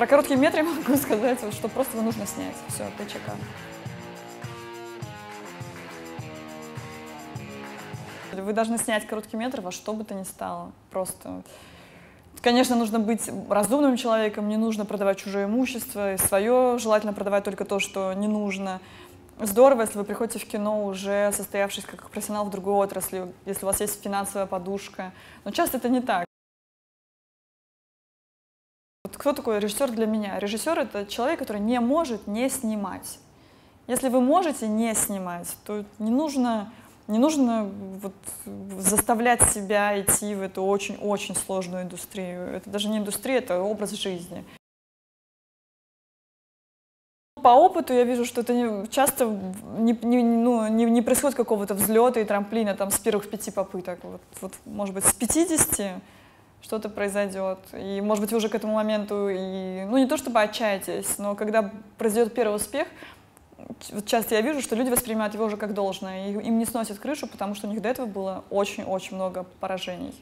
Про короткие метры могу сказать, что просто его нужно снять. Все, ПЧК. Вы должны снять короткий метр во что бы то ни стало. Просто. Конечно, нужно быть разумным человеком, не нужно продавать чужое имущество, и свое желательно продавать только то, что не нужно. Здорово, если вы приходите в кино уже состоявшись как профессионал в другой отрасли, если у вас есть финансовая подушка. Но часто это не так. Вот кто такой режиссер для меня? Режиссер — это человек, который не может не снимать. Если вы можете не снимать, то не нужно не нужно вот заставлять себя идти в эту очень-очень сложную индустрию. Это даже не индустрия, это образ жизни. По опыту я вижу, что это часто не, не, ну, не, не происходит какого-то взлета и трамплина там, с первых пяти попыток. Вот, вот, может быть, с 50 что-то произойдет. И, может быть, вы уже к этому моменту, и, ну, не то чтобы отчаетесь, но когда произойдет первый успех, часто я вижу, что люди воспринимают его уже как должное, и им не сносят крышу, потому что у них до этого было очень-очень много поражений.